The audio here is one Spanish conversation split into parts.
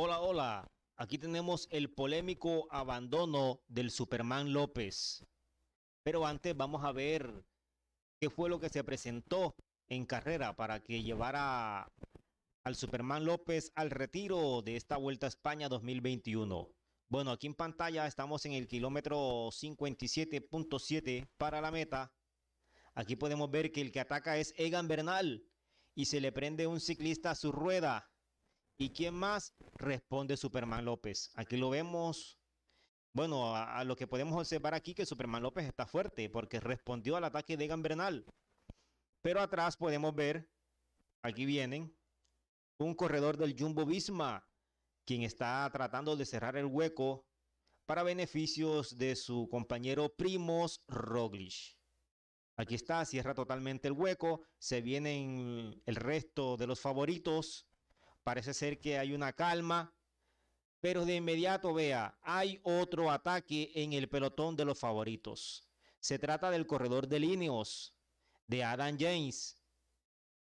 Hola, hola. Aquí tenemos el polémico abandono del Superman López. Pero antes vamos a ver qué fue lo que se presentó en carrera para que llevara al Superman López al retiro de esta Vuelta a España 2021. Bueno, aquí en pantalla estamos en el kilómetro 57.7 para la meta. Aquí podemos ver que el que ataca es Egan Bernal y se le prende un ciclista a su rueda. ¿Y quién más? Responde Superman López. Aquí lo vemos. Bueno, a, lo que podemos observar aquí que Superman López está fuerte porque respondió al ataque de Egan Bernal. Pero atrás podemos ver, aquí vienen, un corredor del Jumbo Visma, quien está tratando de cerrar el hueco para beneficios de su compañero Primos Roglic. Aquí está, cierra totalmente el hueco, se vienen el resto de los favoritos Parece ser que hay una calma, pero de inmediato vea, hay otro ataque en el pelotón de los favoritos. Se trata del corredor de líneos de Adam James.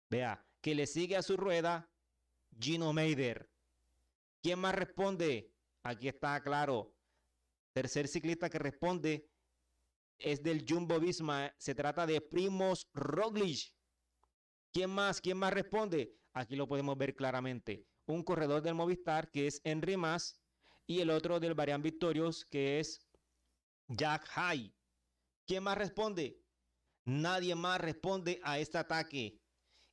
Vea, que le sigue a su rueda Gino Meider. ¿Quién más responde? Aquí está claro. Tercer ciclista que responde es del Jumbo Visma. Se trata de Primos Roglic. ¿Quién más? ¿Quién más responde? Aquí lo podemos ver claramente. Un corredor del Movistar que es Henry Mas y el otro del Varian Victorious que es Jack High. ¿Quién más responde? Nadie más responde a este ataque.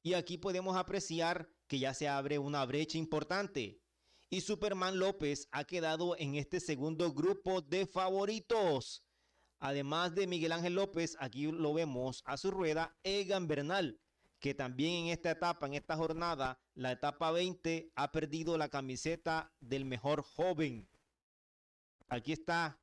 Y aquí podemos apreciar que ya se abre una brecha importante. Y Superman López ha quedado en este segundo grupo de favoritos. Además de Miguel Ángel López, aquí lo vemos a su rueda Egan Bernal, que también en esta etapa, en esta jornada, la etapa 20, ha perdido la camiseta del mejor joven. Aquí está.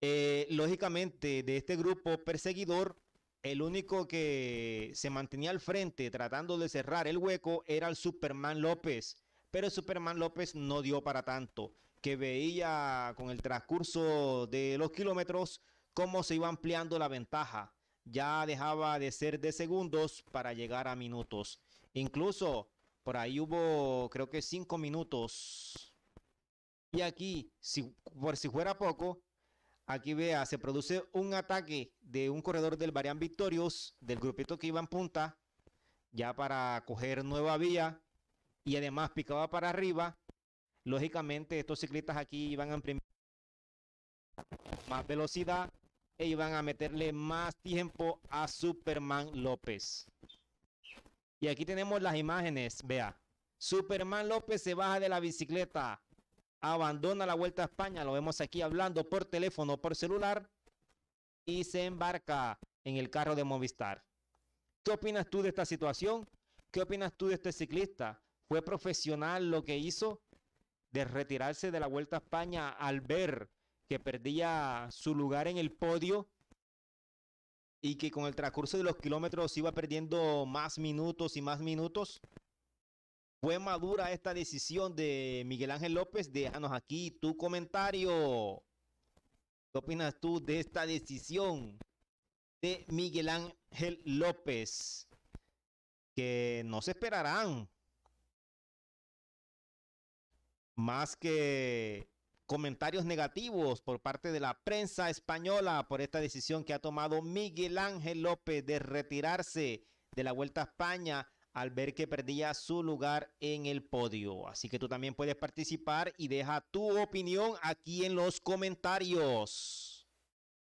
Eh, lógicamente, de este grupo perseguidor, el único que se mantenía al frente tratando de cerrar el hueco era el Superman López. Pero el Superman López no dio para tanto, que veía con el transcurso de los kilómetros cómo se iba ampliando la ventaja ya dejaba de ser de segundos para llegar a minutos. Incluso por ahí hubo creo que cinco minutos. Y aquí, si, por si fuera poco, aquí vea, se produce un ataque de un corredor del Varian Victorious, del grupito que iba en punta, ya para coger nueva vía y además picaba para arriba. Lógicamente estos ciclistas aquí iban a imprimir más velocidad e iban a meterle más tiempo a Superman López. Y aquí tenemos las imágenes, vea. Superman López se baja de la bicicleta, abandona la vuelta a España, lo vemos aquí hablando por teléfono, por celular, y se embarca en el carro de Movistar. ¿Qué opinas tú de esta situación? ¿Qué opinas tú de este ciclista? ¿Fue profesional lo que hizo de retirarse de la vuelta a España al ver que perdía su lugar en el podio y que con el transcurso de los kilómetros iba perdiendo más minutos y más minutos. ¿Fue madura esta decisión de Miguel Ángel López? Déjanos aquí tu comentario. ¿Qué opinas tú de esta decisión de Miguel Ángel López? Que no se esperarán más que comentarios negativos por parte de la prensa española por esta decisión que ha tomado Miguel Ángel López de retirarse de la Vuelta a España al ver que perdía su lugar en el podio. Así que tú también puedes participar y deja tu opinión aquí en los comentarios.